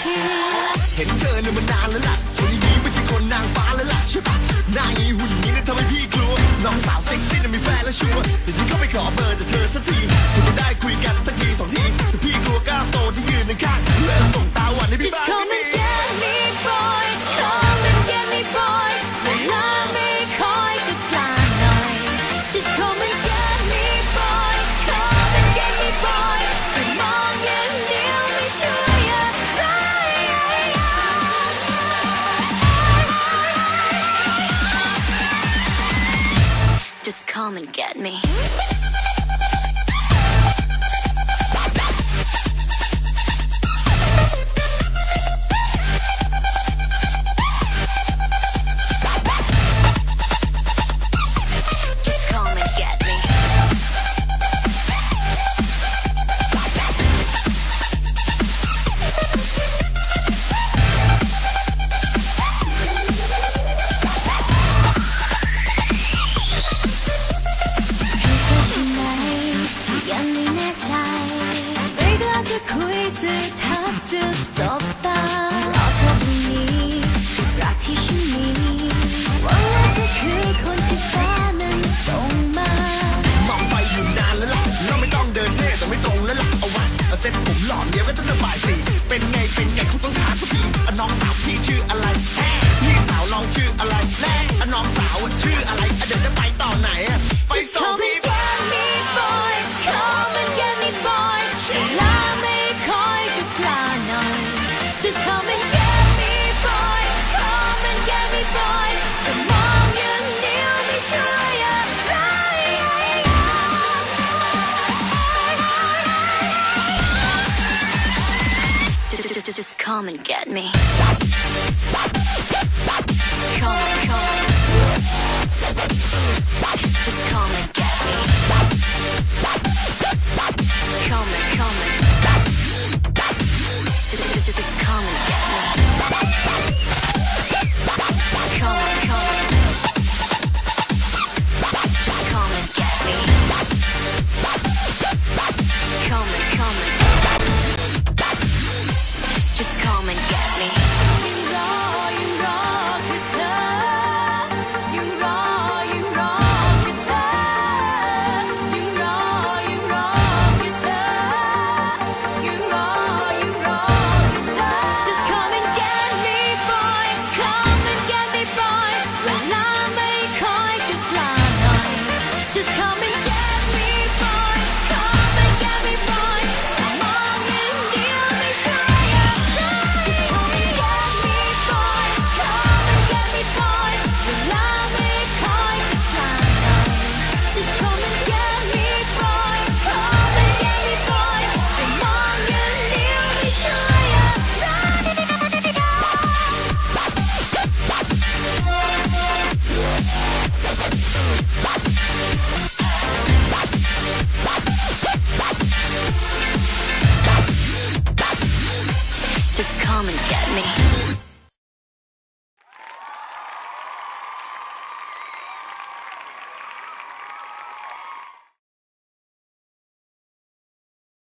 ที เห็นเธอเนี่ยมานานแล้วล่ะคนย่างนี้ไม่ใช่คนนางฟ้าแล้วล่ะใช่ปะหน้างี้หุ่นนี้เนี่ยทำให้พี่กลัว น้องสาวเซ็กซี่เนี่ยมีแฟนแล้วชัวร์แต่ฉันก็ไม่ขอเบอร์จากเธอสักทีเพื่อจะได้คุยกันสักทีสองทีแต่พี่กลัวกล้าโตที่ยืนในข้างเพื่ส่งตาหวานให้พี่บ้าง Just come and get me. ต้องถามสักทีอน้องสาวพี่ชื่ออะไรพี่สาวลองชื่ออะไรแน่อน้องสาวชื่ออะไรเดี๋ยวจะไป Come and get me. Come, come. Just come and get me.